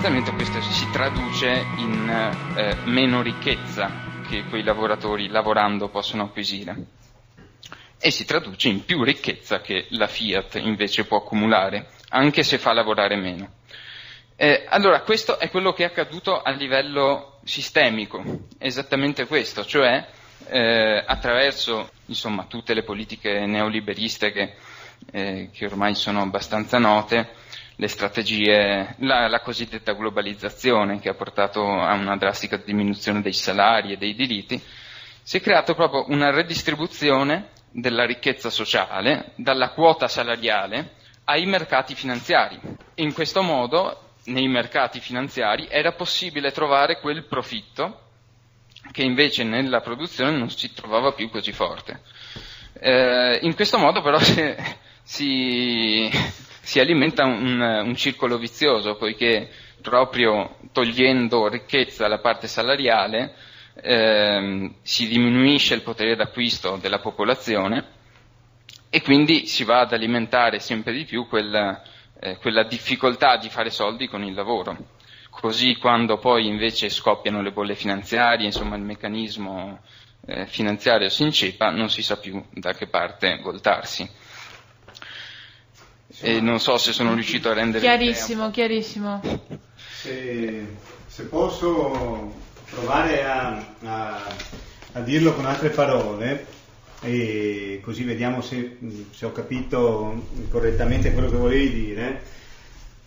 immediatamente questo si traduce in eh, meno ricchezza che quei lavoratori lavorando possono acquisire e si traduce in più ricchezza che la Fiat invece può accumulare, anche se fa lavorare meno. Eh, allora, questo è quello che è accaduto a livello sistemico, esattamente questo, cioè eh, attraverso insomma, tutte le politiche neoliberiste che, eh, che, ormai sono abbastanza note, le strategie, la, la, cosiddetta globalizzazione che ha portato a una drastica diminuzione dei salari e dei diritti, si è creata proprio una redistribuzione della ricchezza sociale dalla quota salariale ai mercati finanziari. In questo modo nei mercati finanziari era possibile trovare quel profitto che invece nella produzione non si trovava più così forte. Eh, in questo modo però si, si, si alimenta un, un, circolo vizioso, poiché proprio togliendo ricchezza alla parte salariale eh, si diminuisce il potere d'acquisto della popolazione e quindi si va ad alimentare sempre di più quel, eh, quella difficoltà di fare soldi con il lavoro. Così quando poi invece scoppiano le bolle finanziarie, insomma il meccanismo eh, finanziario si inceppa, non si sa più da che parte voltarsi. E non so se sono riuscito a rendere chiarissimo, chiarissimo. Se, se, posso provare a, a, a dirlo con altre parole, e così vediamo se, se, ho capito correttamente quello che volevi dire.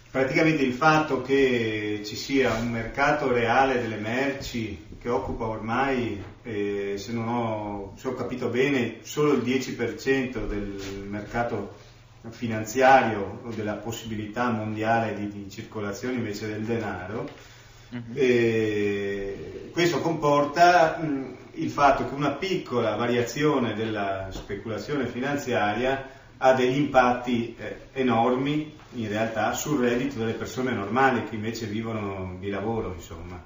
Praticamente il fatto che ci sia un mercato reale delle merci che occupa ormai, eh, se, ho, se, ho, capito bene, solo il 10% del mercato finanziario o della possibilità mondiale di, di circolazione invece del denaro, mm-hmm. eh, questo comporta mh, il fatto che una piccola variazione della speculazione finanziaria ha degli impatti eh, enormi in realtà sul reddito delle persone normali che invece vivono di lavoro, insomma.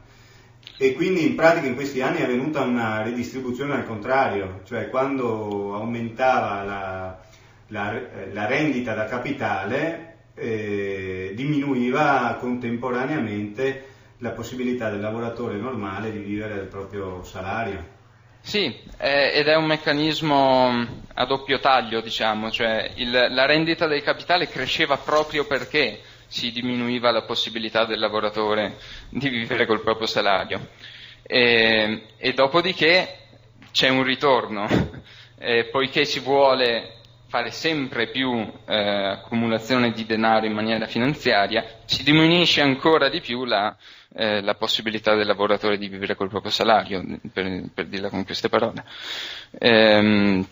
E quindi in pratica in questi anni è avvenuta una ridistribuzione al contrario, cioè quando aumentava la, la, eh, la rendita da capitale eh, diminuiva contemporaneamente la possibilità del lavoratore normale di vivere del proprio salario. Sì, è, ed è un meccanismo a doppio taglio, diciamo, cioè il, la rendita del capitale cresceva proprio perché si diminuiva la possibilità del lavoratore di vivere col proprio salario. E, e dopodiché c'è un ritorno, eh, poiché si vuole fare sempre più eh, accumulazione di denaro in maniera finanziaria, si diminuisce ancora di più la, eh, la possibilità del lavoratore di vivere col proprio salario, per, per dirla con queste parole. Ehm,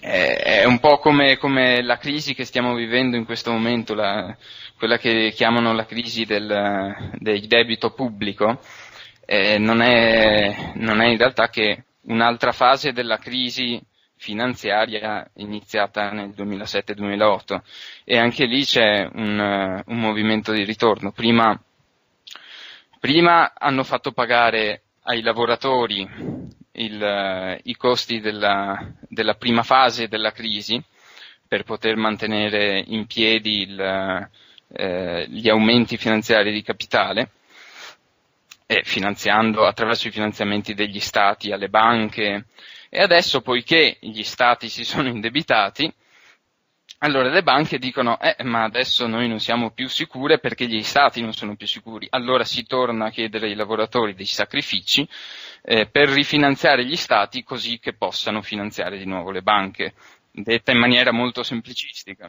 è un po' come, come, la crisi che stiamo vivendo in questo momento, la, quella che chiamano la crisi del, del debito pubblico, eh, non, è, non, è, in realtà che un'altra fase della crisi finanziaria iniziata nel 2007-2008 e anche lì c'è un, un movimento di ritorno. Prima Prima hanno fatto pagare ai lavoratori il, i costi della, della, prima fase della crisi per poter mantenere in piedi il, eh, gli aumenti finanziari di capitale e finanziando attraverso i finanziamenti degli stati alle banche e adesso poiché gli stati si sono indebitati allora le banche dicono, eh, ma adesso noi non siamo più sicure perché gli stati non sono più sicuri. Allora si torna a chiedere ai lavoratori dei sacrifici eh, per rifinanziare gli stati così che possano finanziare di nuovo le banche detta in maniera molto semplicistica.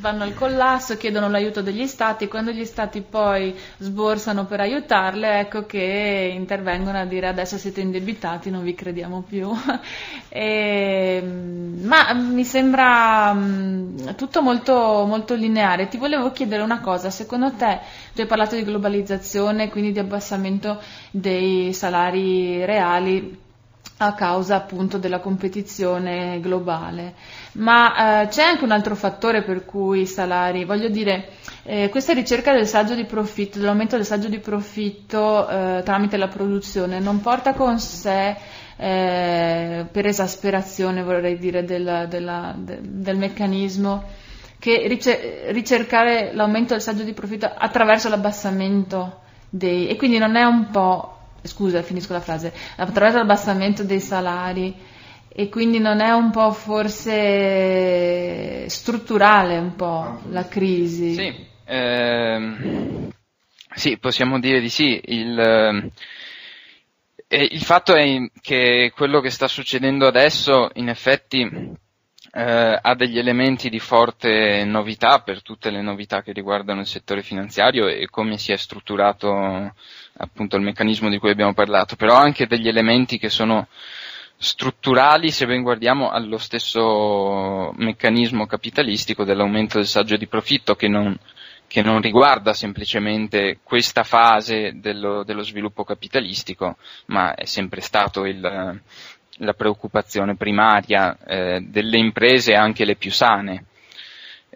Vanno al collasso, chiedono l'aiuto degli stati, quando gli stati poi sborsano per aiutarle, ecco che intervengono a dire adesso siete indebitati, non vi crediamo più. e, ma mi sembra mh, tutto molto, molto lineare. Ti volevo chiedere una cosa, secondo te, tu hai parlato di globalizzazione, quindi di abbassamento dei salari reali, a causa appunto della competizione globale. Ma eh, c'è anche un altro fattore per cui i salari, voglio dire, eh, questa ricerca del saggio di profitto, dell'aumento del saggio di profitto eh, tramite la produzione non porta con sé eh, per esasperazione vorrei dire del, della, de, del meccanismo che ricer- ricercare l'aumento del saggio di profitto attraverso l'abbassamento dei... e quindi non è un po', scusa finisco la frase, attraverso l'abbassamento dei salari e quindi non è un po' forse strutturale un po' la crisi? Sì, ehm, sì possiamo dire di sì. Il, eh, il fatto è che quello che sta succedendo adesso in effetti eh, ha degli elementi di forte novità per tutte le novità che riguardano il settore finanziario e come si è strutturato appunto il meccanismo di cui abbiamo parlato, però anche degli elementi che sono strutturali se ben guardiamo allo stesso meccanismo capitalistico dell'aumento del saggio di profitto che non, che non riguarda semplicemente questa fase dello, dello, sviluppo capitalistico, ma è sempre stato il, la preoccupazione primaria eh, delle imprese, anche le più sane.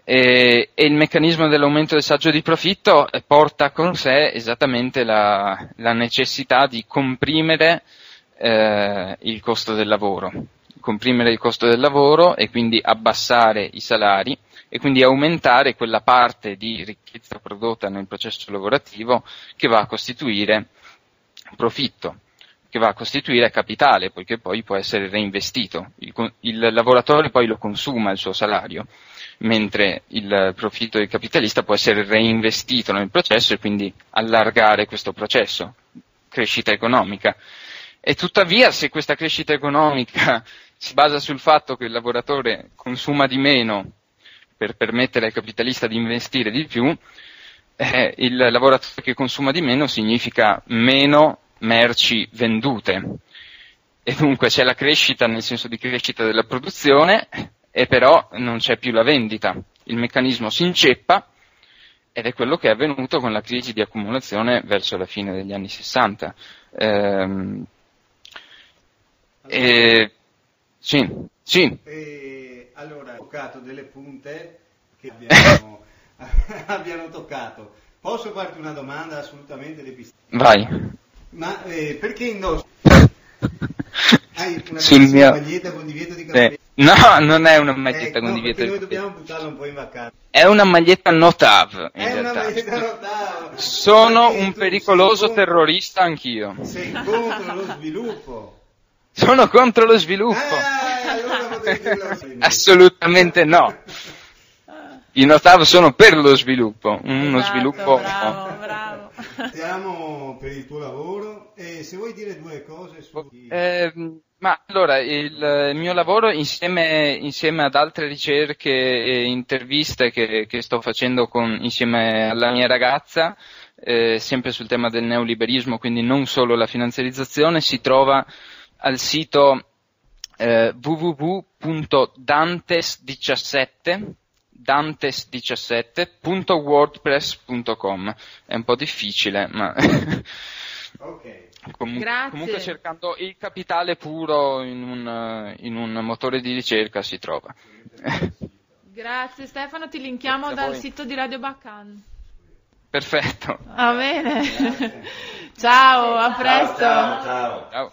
E, e, il meccanismo dell'aumento del saggio di profitto porta con sé esattamente la, la necessità di comprimere eh, il costo del lavoro, comprimere il costo del lavoro e quindi abbassare i salari e quindi aumentare quella parte di ricchezza prodotta nel processo lavorativo che va a costituire profitto, che va a costituire capitale, poiché poi può essere reinvestito. Il, il lavoratore poi lo consuma il suo salario, mentre il profitto del capitalista può essere reinvestito nel processo e quindi allargare questo processo, crescita economica. E tuttavia, se questa crescita economica si basa sul fatto che il lavoratore consuma di meno per permettere al capitalista di investire di più, eh, il lavoratore che consuma di meno significa meno merci vendute. E dunque c'è la crescita nel senso di crescita della produzione, e però non c'è più la vendita. Il meccanismo si inceppa ed è quello che è avvenuto con la crisi di accumulazione verso la fine degli anni 60. Ehm, e, sì, sì. E, allora, ho toccato delle punte che abbiamo, abbiamo toccato. Posso farti una domanda assolutamente depistata? Vai. Ma eh, perché indossi? Hai una Sul mio... maglietta con divieto di capelli? No, non è una maglietta eh, con no, divieto di noi dobbiamo buttarla un po' in vacanza. È una maglietta notav, in È una realtà. maglietta notava. Sono Perché un pericoloso contro- terrorista anch'io. Sei contro lo sviluppo. Sono contro lo sviluppo. Eh, allora. Assolutamente no. I notav sono per lo sviluppo, uno Esatto, sviluppo... Bravo, bravo. Ringraziamo per il tuo lavoro e se vuoi dire due cose su Eh, ma allora, il mio lavoro insieme, insieme ad altre ricerche e interviste che, che sto facendo con- insieme alla mia ragazza, eh, sempre sul tema del neoliberismo, quindi non solo la finanziarizzazione, si trova al sito eh, www.dantes17 dantes17.wordpress.com è un po' difficile ma Ok. Comu- Grazie. Comunque cercando il capitale puro in un, in un motore di ricerca si trova. Grazie Stefano, ti linkiamo Grazie dal sito di Radio Baccan. Perfetto. Va bene. Ciao, a presto. ciao. Ciao.